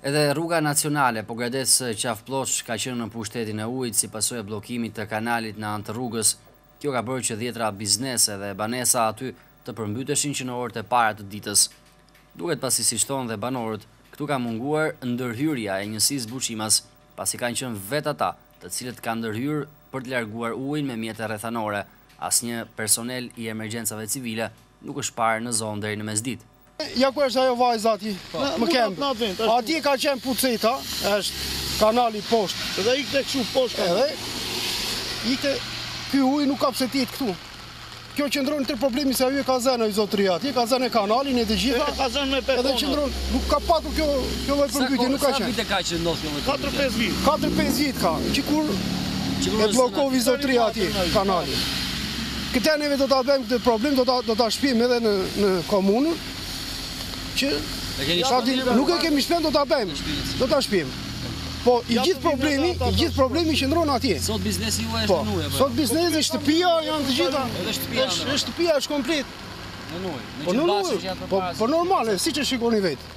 Edhe rruga nacionale Pogradec-Qafë-Ploçë ka qenë në pushtetin e ujit si pasojë e bllokimit të kanalit në anë të rrugës. Kjo ka bërë që dhjetëra biznese dhe banesa aty të përmbyteshin që në orët e para të ditës. Duket pasi siç thonë dhe banorët, këtu ka munguar ndërhyrja e njësisë Buçimas, pasi kanë qenë vetë ata të cilët kanë ndërhyrë për të larguar ujin me mjete rrethanore. Asnjë personel i emergjencave civile nuk është parë në zonë deri në mesditë. Ja ku është ajo vajza aty, po. më kemë. Aty ka qenë puceta, është kanali poshtë. Edhe i këtë këshu poshtë. Edhe i këtë këj ujë nuk ka pse të jetë këtu. Kjo qëndron tërë problemi se e ka zënë i zotëri aty, ka zënë kanalin e të gjitha. Ka zënë me beton. Edhe qëndron, nuk ka patur kjo lloj përmbytje, nuk ka qenë. Sa vite ka që ndodh kjo lloj përmbytje? 4-5 vite. 4-5 vite ka, që kur e bllokoi i zotëri aty kanalin. Këtë neve do ta bëjmë këtë problem, do ta do ta shpiem edhe në në komunë që nuk e kemi shpënë do ta bëjmë. Do ta shpiem. Po i gjithë problemi, i gjithë problemi qëndron atje. Sot biznesi juaj është po, në ujë. Po. Sot biznesi shtëpia janë të gjitha. Edhe shtëpia. Është shtëpia është komplet. Në ujë. Po në ujë. Po, po normale, siç e shikoni vetë.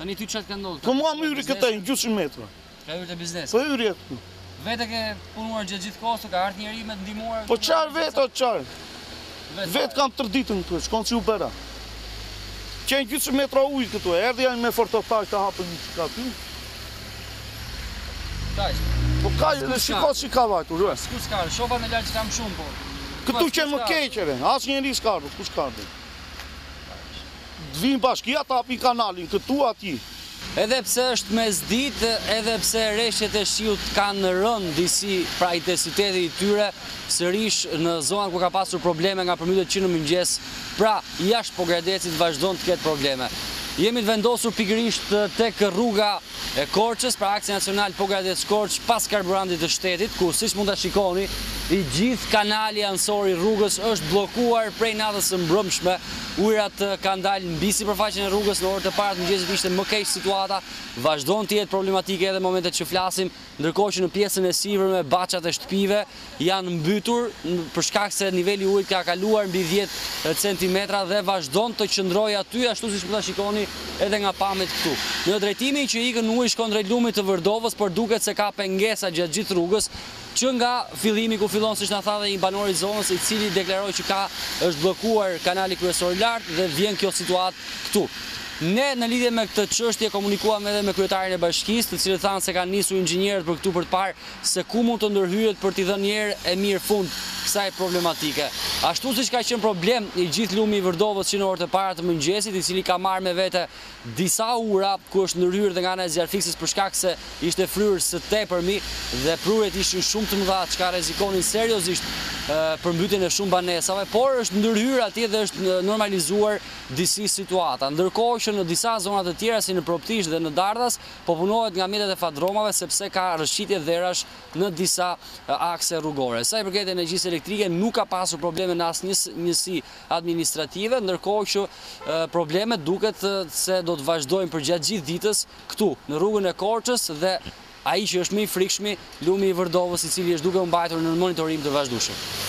Tani ty çfarë ka ndodhur? Po mua më hyri këta në gjysmë metra. Ka hyrë te biznesi. Po hyrë këtu. Vetë ke punuar gjatë gjithë kohës, ka ardhur njeri me të ndihmuar. Po çfarë vetë o çfarë? Vetë kam tërë ditën këtu, shiko si u bëra. Qenë gjysmë metra ujë këtu, erdhi ai me fadromë ta hapë një çka aty. Kaq. Po kaq, shiko si ka vajtur. S'ku s'ka, shofa në lagj kam shumë po. Këtu qenë më keqëre, asnjëri s'ka ardhur, kush ka ardhur? Të vijnë bashkia të hapin kanalin këtu aty. Edhe pse është mesditë, edhe pse reshjet e shiut kanë rënë disi pra intensiteti i tyre sërish në zonat ku ka pasur probleme nga përmbytjet që në mëngjes, pra jashtë Pogradecit vazhdon të ketë probleme. Jemi të vendosur pikërisht tek rruga e Korçës, pra aksi nacional Pogradec-Korçë pas karburantit të shtetit, ku siç mund ta shikoni, i gjithë kanali anësor i rrugës është bllokuar prej natës së mbrëmshme, Ujërat kanë dalë mbi sipërfaqen e rrugës, në orët e para të mëngjesit ishte më keq situata, vazhdon të jetë problematike edhe në momentet që flasim, ndërkohë që në pjesën e sipërme baçat e shtëpive janë mbytur për shkak se niveli i ujit ka kaluar mbi dhjetë centimetra dhe vazhdon të qëndrojë aty ashtu siç mund ta shikoni edhe nga pamjet këtu. Në drejtimin që ikën uji shkon drejt lumit të Vërdovës, por duket se ka pengesa gjatë gjithë rrugës, Që nga fillimi ku fillon siç na tha dhe një banor i zonës i cili deklaroi që ka është bllokuar kanali kryesor lart dhe vjen kjo situatë këtu. Ne në lidhje me këtë çështje komunikuam edhe me kryetarin e bashkisë të cilët thanë se kanë nisur inxhinierët për këtu për të parë se ku mund të ndërhyhet për t'i dhënë njëherë e mirë fund kësaj problematike. Ashtu siç ka qenë problem i gjithë lumi i Vërdovës që në orët e para të mëngjesit i cili ka marrë me vete disa ura ku është ndërhyrë dhe nga ana e zjarrfikëses për shkak se ishte fryrë së tepërmi dhe prurjet ishin shumë të mëdha çka rrezikonin seriozisht përmbytjen e shumë banesave, por është ndërhyrë atje dhe është normalizuar disi situata. Ndërkohë që në disa zona të tjera si në Proptish dhe në Dardhas po punohet nga mjetet e fadromave sepse ka rrëshqitje dherash në disa akse rrugore. Sa i përket energjisë elektrike nuk ka pasur probleme në asnjë njësi administrative, ndërkohë që problemet duket se do të vazhdojnë përgjatë gjithë ditës këtu, në rrugën e Korçës dhe ai që është më i frikshmi, lumi i Vërdovës, i cili është duke u mbajtur nën monitorim të vazhdueshëm.